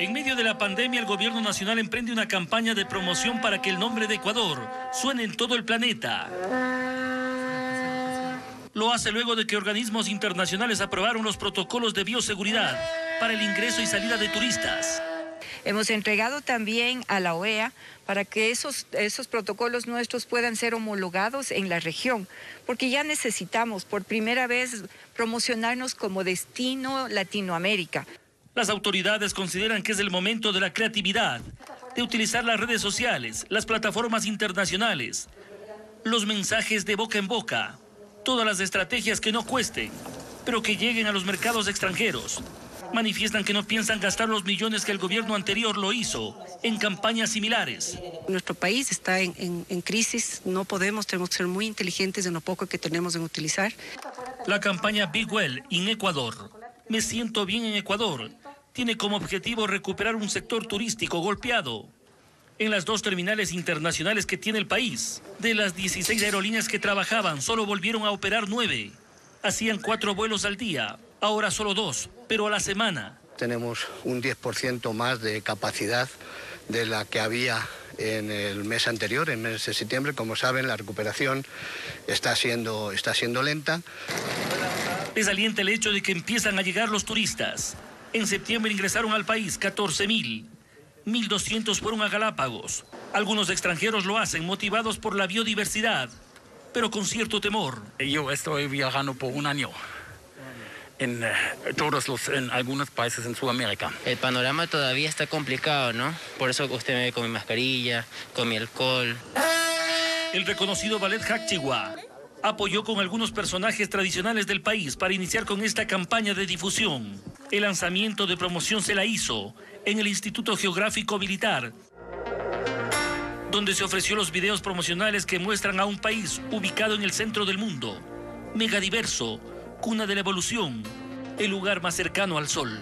En medio de la pandemia, el gobierno nacional emprende una campaña de promoción para que el nombre de Ecuador suene en todo el planeta. Lo hace luego de que organismos internacionales aprobaron los protocolos de bioseguridad para el ingreso y salida de turistas. Hemos entregado también a la OEA para que esos, esos protocolos nuestros puedan ser homologados en la región, porque ya necesitamos por primera vez promocionarnos como destino Latinoamérica. Las autoridades consideran que es el momento de la creatividad, de utilizar las redes sociales, las plataformas internacionales, los mensajes de boca en boca, todas las estrategias que no cuesten, pero que lleguen a los mercados extranjeros. Manifiestan que no piensan gastar los millones que el gobierno anterior lo hizo en campañas similares. Nuestro país está en, crisis, no podemos, tenemos que ser muy inteligentes en lo poco que tenemos en utilizar. La campaña Big Well en Ecuador. Me siento bien en Ecuador tiene como objetivo recuperar un sector turístico golpeado en las dos terminales internacionales que tiene el país. De las 16 aerolíneas que trabajaban, solo volvieron a operar nueve. Hacían cuatro vuelos al día, ahora solo dos, pero a la semana. Tenemos un 10% más de capacidad de la que había en el mes anterior, en el mes de septiembre. Como saben, la recuperación está siendo, está siendo lenta. El hecho de que empiezan a llegar los turistas. En septiembre ingresaron al país 14.000. 1.200 fueron a Galápagos. Algunos extranjeros lo hacen motivados por la biodiversidad, pero con cierto temor. Yo estoy viajando por un año en eh, todos los, en algunos países en Sudamérica. El panorama todavía está complicado, ¿no? Por eso usted me ve con mi mascarilla, con mi alcohol. El reconocido ballet Hachiwa apoyó con algunos personajes tradicionales del país para iniciar con esta campaña de difusión. El lanzamiento de promoción se la hizo en el Instituto Geográfico Militar, donde se ofreció los videos promocionales que muestran a un país ubicado en el centro del mundo, megadiverso, cuna de la evolución, el lugar más cercano al sol.